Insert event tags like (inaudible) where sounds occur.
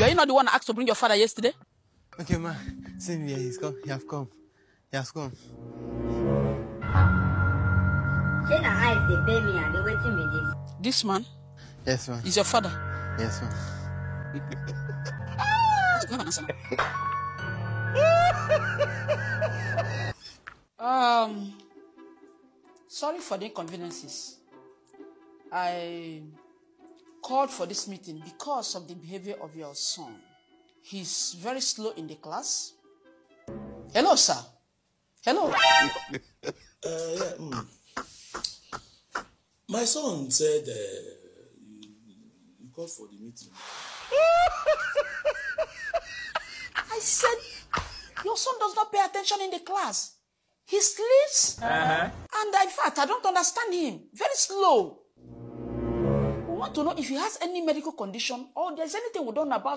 Were you not the one that asked to bring your father yesterday? Okay, ma. See him here. He's come. He have come. He has come. Shey na eyes dey pay me and dey wetin be dis? This man Yes, ma. is your father. Yes, ma. Come on, answer. um, sorry for the inconveniences. I called for this meeting because of the behavior of your son. He's very slow in the class. Hello, sir. Hello. (laughs) Uh, yeah, mm. My son said uh, you, you called for the meeting. (laughs) I said, your son does not pay attention in the class. He sleeps. Uh -huh. And in fact, I don't understand him. Very slow. Want to know if he has any medical condition or there's anything we don't know about